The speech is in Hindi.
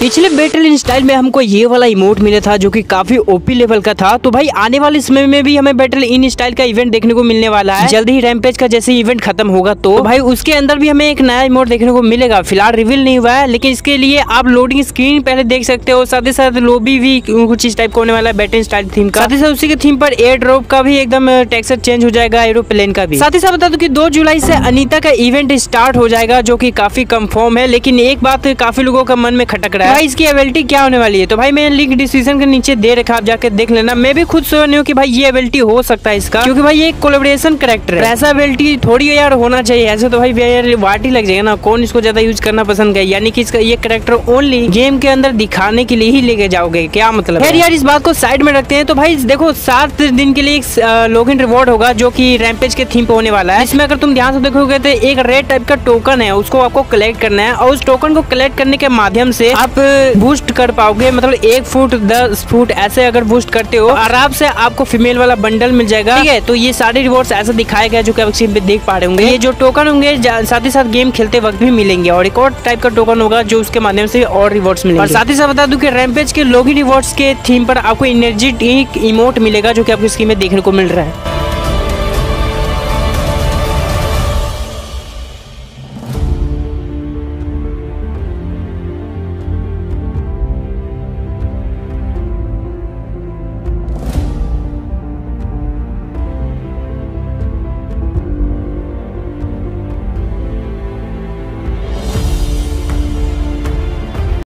पिछले बैटल इन स्टाइल में हमको ये वाला इमोट मिला था जो कि काफ़ी ओपी लेवल का था। तो भाई आने वाले समय में भी हमें बैटल इन स्टाइल का इवेंट देखने को मिलने वाला है। जल्द ही रैमपेज का जैसे इवेंट खत्म होगा तो, तो भाई उसके अंदर भी हमें एक नया इमोट देखने को मिलेगा। फ़िलहाल रिवील नहीं हुआ है लेकिन इसके लिए आप लोडिंग स्क्रीन पहले देख सकते हो। साथ ही साथ लोबी भी कुछ इस टाइप का होने वाला है बैटल स्टाइल थीम का। साथ ही साथ उसी के थीम पर एयर ड्रॉप का भी एकदम टेक्सचर चेंज हो जाएगा एरोप्लेन का भी। साथ ही साथ बता दो की दो जुलाई से अनिता का इवेंट स्टार्ट हो जाएगा जो की काफ़ी कन्फर्म है। लेकिन एक बात काफ़ी लोगों का मन में खटक रहा है। इसकी एबिलिटी क्या होने वाली है? तो भाई, मैंने लिंक डिस्क्रिप्शन के नीचे दे रखा आप जाकर देख लेना। मैं भी खुद सोच हूँ कि भाई, ये एबिलिटी हो सकता है इसका। क्योंकि भाई, ये कोलेबरेशन करेक्टर है। ऐसा एबिलिटी थोड़ी यार, होना चाहिए। ऐसे तो भाई यार वाट ही लग जाएगा ना। कौन इसको ज़्यादा यूज़ करना पसंद करे? यानी कि इसका ये करेक्टर ओनली गेम के अंदर दिखाने के लिए ही लेके जाओगे। क्या मतलब है? यार, इस बात को साइड में रखते हैं। तो भाई, देखो, सात दिन के लिए एक लॉग रिवॉर्ड होगा, जो की रैमपेज के थीम पे होने वाला है। इसमें अगर तुम ध्यान से देखोगे तो एक रेड टाइप का टोकन है, उसको आपको कलेक्ट करना है। और उस टोकन को कलेक्ट करने के माध्यम से आप बूस्ट कर पाओगे? मतलब एक फुट दस फुट ऐसे अगर बूस्ट करते हो, आराम से आपको फीमेल वाला बंडल मिल जाएगा। ठीक है? तो ये सारे रिवॉर्ड्स ऐसा दिखाया गया जो कि पे देख पा रहे होंगे। ये जो टोकन होंगे साथ ही साथ गेम खेलते वक्त भी मिलेंगे। और एक और टाइप का टोकन होगा जो उसके माध्यम से और रिवॉर्ड्स मिलेंगे। और साथ ही साथ बता दूँ कि रैमपेज के लोगी रिवॉर्ड्स के थीम पर आपको एनर्जी इमोट मिलेगा, जो कि आपको स्क्रीन में देखने को मिल रहा है।